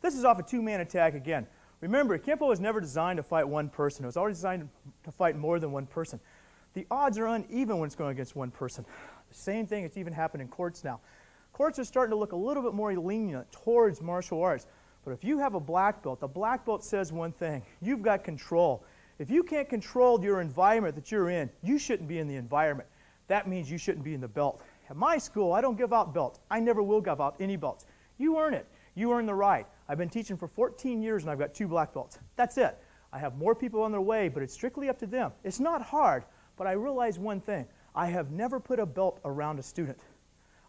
This is off a two-man attack again. Remember, Kenpo was never designed to fight one person. It was always designed to fight more than one person. The odds are uneven when it's going against one person. The same thing has even happened in courts now. Courts are starting to look a little bit more lenient towards martial arts. But if you have a black belt, the black belt says one thing you've got control. If you can't control your environment that you're in, you shouldn't be in the environment. That means you shouldn't be in the belt. At my school, I don't give out belts. I never will give out any belts. You earn it. You earn the right. I've been teaching for 14 years and I've got two black belts. That's it. I have more people on their way, but it's strictly up to them. It's not hard, but I realize one thing. I have never put a belt around a student.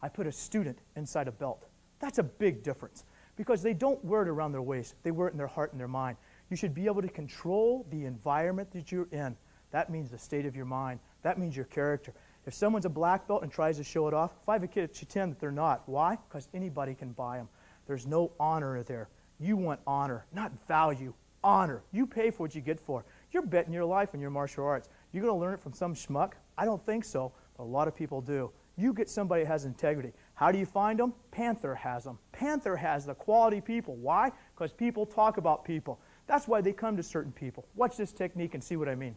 I put a student inside a belt. That's a big difference because they don't wear it around their waist. They wear it in their heart and their mind. You should be able to control the environment that you're in. That means the state of your mind. That means your character. If someone's a black belt and tries to show it off, if I have a kid at 10 that they're not, why? Because anybody can buy them. There's no honor there. You want honor, not value. Honor. You pay for what you get for. You're betting your life on your martial arts. You're going to learn it from some schmuck? I don't think so, but a lot of people do. You get somebody that has integrity. How do you find them? Panther has them. Panther has the quality people. Why? Because people talk about people. That's why they come to certain people. Watch this technique and see what I mean.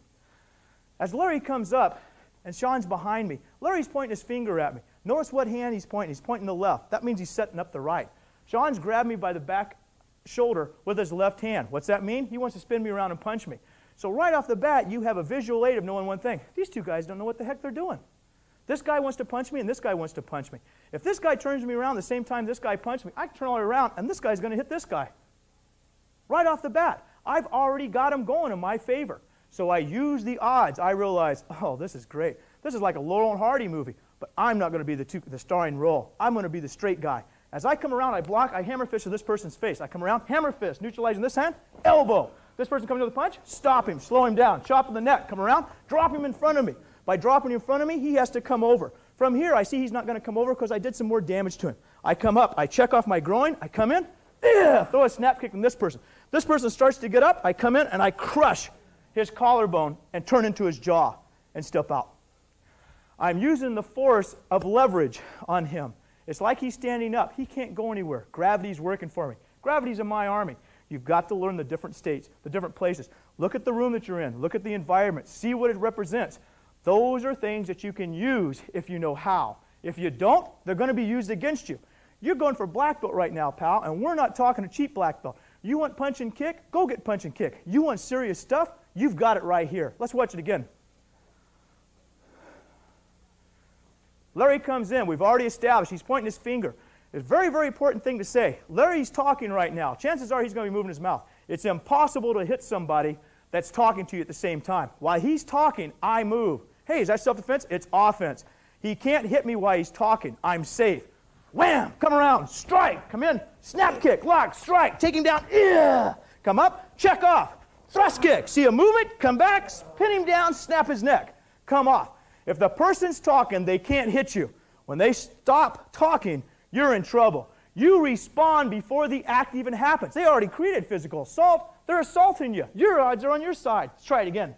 As Larry comes up, and Sean's behind me, Larry's pointing his finger at me. Notice what hand he's pointing. He's pointing the left. That means he's setting up the right. Sean's grabbed me by the back shoulder with his left hand. What's that mean? He wants to spin me around and punch me. So right off the bat, you have a visual aid of knowing one thing. These two guys don't know what the heck they're doing. This guy wants to punch me, and this guy wants to punch me. If this guy turns me around the same time this guy punched me, I can turn all around, and this guy's going to hit this guy. Right off the bat. I've already got him going in my favor. So I use the odds. I realize, oh, this is great. This is like a Laurel and Hardy movie, but I'm not going to be the, two, the starring role. I'm going to be the straight guy. As I come around, I block, I hammer fist to this person's face. I come around, hammer fist, neutralizing this hand, elbow. This person comes with a punch, stop him, slow him down, chop in the neck, come around, drop him in front of me. By dropping him in front of me, he has to come over. From here, I see he's not going to come over because I did some more damage to him. I come up, I check off my groin, I come in, throw a snap kick from this person. This person starts to get up, I come in and I crush his collarbone and turn into his jaw and step out. I'm using the force of leverage on him. It's like he's standing up. He can't go anywhere. Gravity's working for me. Gravity's in my army. You've got to learn the different states, the different places. Look at the room that you're in. Look at the environment. See what it represents. Those are things that you can use if you know how. If you don't, they're going to be used against you. You're going for black belt right now, pal, and we're not talking a cheap black belt. You want punch and kick? Go get punch and kick. You want serious stuff? You've got it right here. Let's watch it again. Larry comes in. We've already established. He's pointing his finger. It's a very, very important thing to say. Larry's talking right now. Chances are he's going to be moving his mouth. It's impossible to hit somebody that's talking to you at the same time. While he's talking, I move. Hey, is that self defense? It's offense. He can't hit me while he's talking. I'm safe. Wham! Come around. Strike. Come in. Snap kick. Lock. Strike. Take him down. Yeah. Come up. Check off. Thrust kick. See a movement. Come back. Pin him down. Snap his neck. Come off. If the person's talking, they can't hit you. When they stop talking, you're in trouble. You respond before the act even happens. They already created physical assault. They're assaulting you. Your odds are on your side. Let's try it again.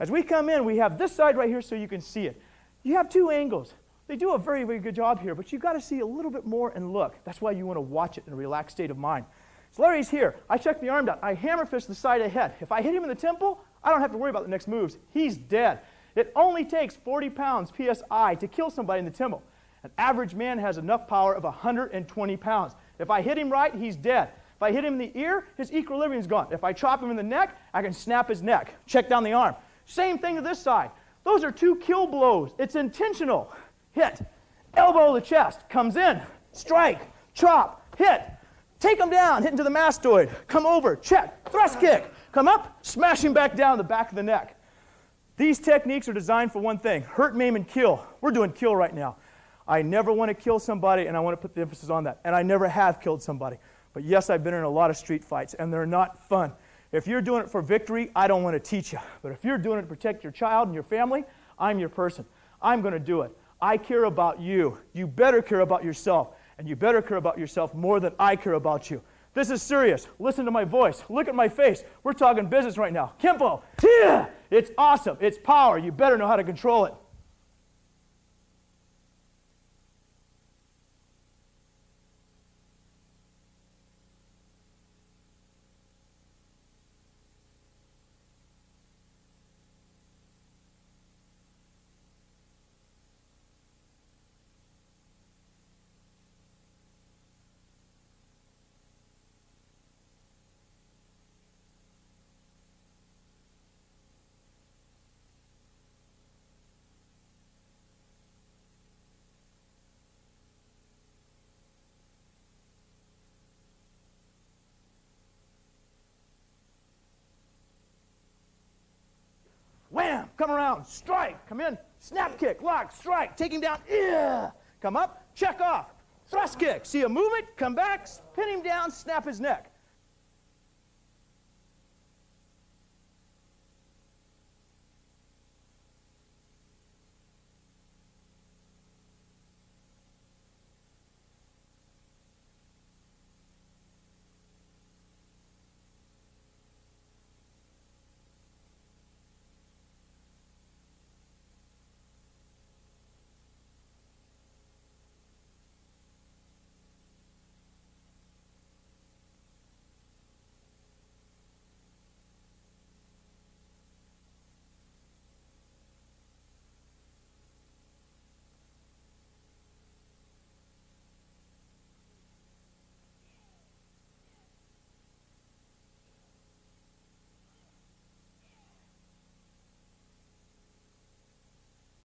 As we come in, we have this side right here so you can see it. You have two angles. They do a very, very good job here, but you've got to see a little bit more and look. That's why you want to watch it in a relaxed state of mind. So Larry's here. I check the arm down. I hammer fist the side of the head. If I hit him in the temple, I don't have to worry about the next moves. He's dead. It only takes 40 pounds psi to kill somebody in the temple. An average man has enough power of 120 pounds. If I hit him right, he's dead. If I hit him in the ear, his equilibrium's gone. If I chop him in the neck, I can snap his neck. Check down the arm. Same thing to this side. Those are two kill blows. It's intentional. Hit. Elbow the chest. Comes in. Strike. Chop. Hit. Take him down. Hit into the mastoid. Come over. Check. Thrust kick. Come up. Smash him back down the back of the neck. These techniques are designed for one thing hurt, maim, and kill. We're doing kill right now. I never want to kill somebody, and I want to put the emphasis on that. And I never have killed somebody. But yes, I've been in a lot of street fights, and they're not fun. If you're doing it for victory, I don't want to teach you. But if you're doing it to protect your child and your family, I'm your person. I'm going to do it. I care about you. You better care about yourself, and you better care about yourself more than I care about you. This is serious. Listen to my voice. Look at my face. We're talking business right now. Kenpo, yeah, it's awesome. It's power. You better know how to control it. Come around, strike, come in, snap kick, lock, strike, take him down, yeah, come up, check off, thrust kick. See a movement, come back, pin him down, snap his neck.